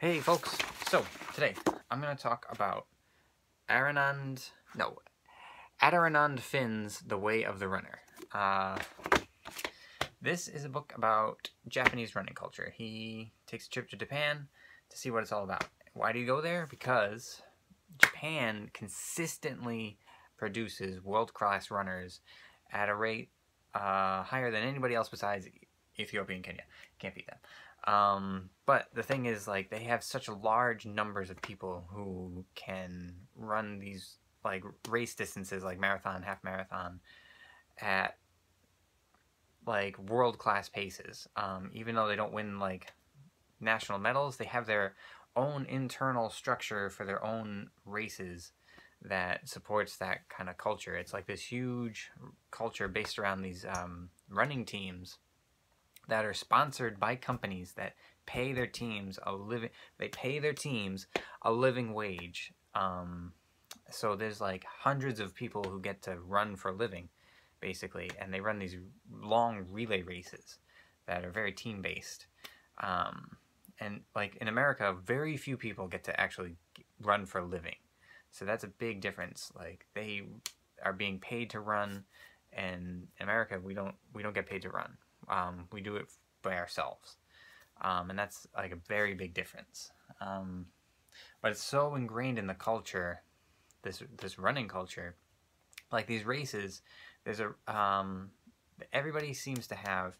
Hey folks, so today I'm going to talk about Aranand, no, Adharanand Finn's The Way of the Runner. Uh, this is a book about Japanese running culture. He takes a trip to Japan to see what it's all about. Why do you go there? Because Japan consistently produces world-class runners at a rate uh, higher than anybody else besides Ethiopia and Kenya. Can't beat them. Um, but the thing is, like, they have such large numbers of people who can run these, like, race distances, like marathon, half marathon, at, like, world-class paces. Um, even though they don't win, like, national medals, they have their own internal structure for their own races that supports that kind of culture. It's like this huge culture based around these um, running teams that are sponsored by companies that pay their teams a living they pay their teams a living wage um, so there's like hundreds of people who get to run for a living basically and they run these long relay races that are very team based um, and like in america very few people get to actually run for a living so that's a big difference like they are being paid to run and in america we don't we don't get paid to run um, we do it by ourselves. Um, and that's like a very big difference. Um, but it's so ingrained in the culture, this this running culture, like these races. There's a um, everybody seems to have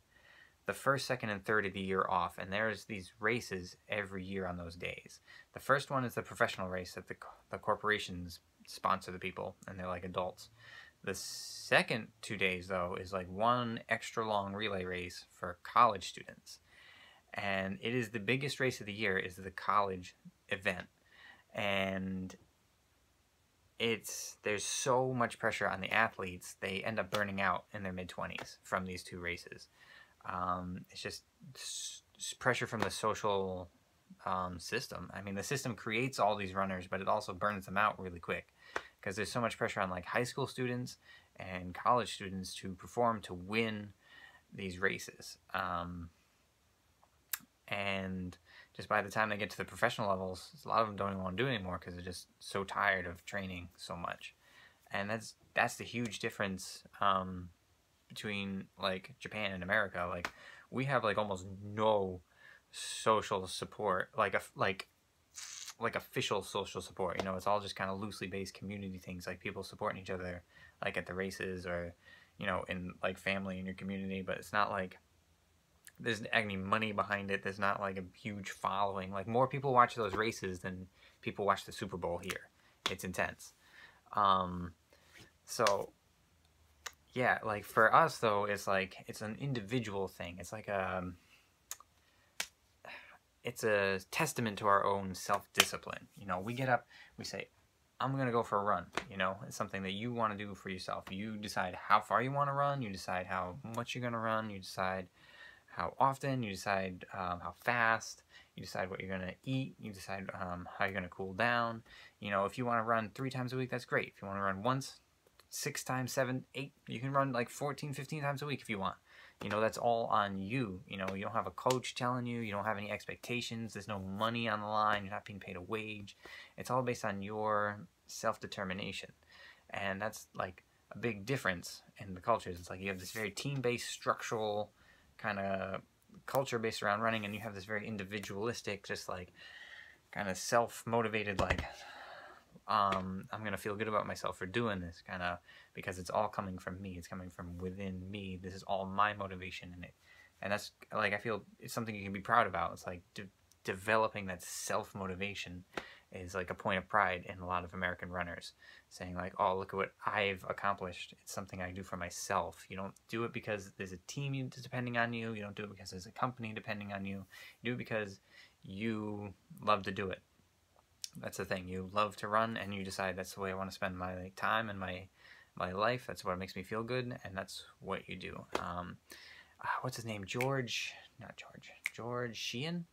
the first, second, and third of the year off, and there's these races every year on those days. The first one is the professional race that the the corporations sponsor the people, and they're like adults. The second two days, though, is like one extra long relay race for college students. And it is the biggest race of the year is the college event. And it's there's so much pressure on the athletes, they end up burning out in their mid-20s from these two races. Um, it's just pressure from the social um, system. I mean, the system creates all these runners, but it also burns them out really quick because there's so much pressure on like high school students and college students to perform to win these races. Um, and just by the time they get to the professional levels, a lot of them don't even want to do it anymore because they're just so tired of training so much. And that's that's the huge difference um, between like Japan and America. Like we have like almost no social support, like a like like official social support. You know, it's all just kind of loosely based community things, like people supporting each other, like at the races or, you know, in like family in your community. But it's not like there's any money behind it. There's not like a huge following. Like more people watch those races than people watch the Super Bowl here. It's intense. Um, so yeah, like for us though, it's like it's an individual thing. It's like a um, it's a testament to our own self-discipline. You know, we get up, we say, I'm going to go for a run. You know, it's something that you want to do for yourself. You decide how far you want to run. You decide how much you're going to run. You decide how often. You decide um, how fast. You decide what you're going to eat. You decide um, how you're going to cool down. You know, if you want to run three times a week, that's great. If you want to run once, six times, seven, eight, you can run like 14, 15 times a week if you want. You know, that's all on you. You know, you don't have a coach telling you, you don't have any expectations, there's no money on the line, you're not being paid a wage. It's all based on your self-determination. And that's like a big difference in the cultures. It's like you have this very team-based, structural kind of culture based around running, and you have this very individualistic, just like kind of self-motivated, like um, I'm gonna feel good about myself for doing this, kind of because it's all coming from me. It's coming from within me. This is all my motivation in it, and that's like I feel it's something you can be proud about. It's like de developing that self motivation is like a point of pride in a lot of American runners, saying like, "Oh, look at what I've accomplished. It's something I do for myself." You don't do it because there's a team depending on you. You don't do it because there's a company depending on you. You do it because you love to do it that's the thing. You love to run, and you decide that's the way I want to spend my like, time and my my life. That's what makes me feel good, and that's what you do. Um, uh, what's his name? George? Not George. George Sheehan.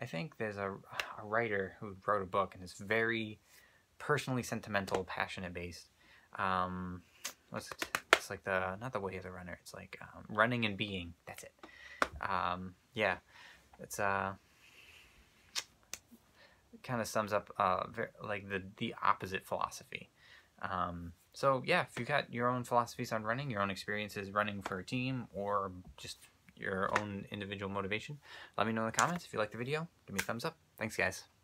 I think there's a, a writer who wrote a book, and it's very personally sentimental, passionate based. Um, what's it? It's like the not the way of the runner. It's like um, running and being. That's it. Um, yeah, it's uh kind of sums up uh, like the the opposite philosophy. Um, so yeah, if you've got your own philosophies on running, your own experiences running for a team, or just your own individual motivation, let me know in the comments. If you like the video, give me a thumbs up. Thanks, guys.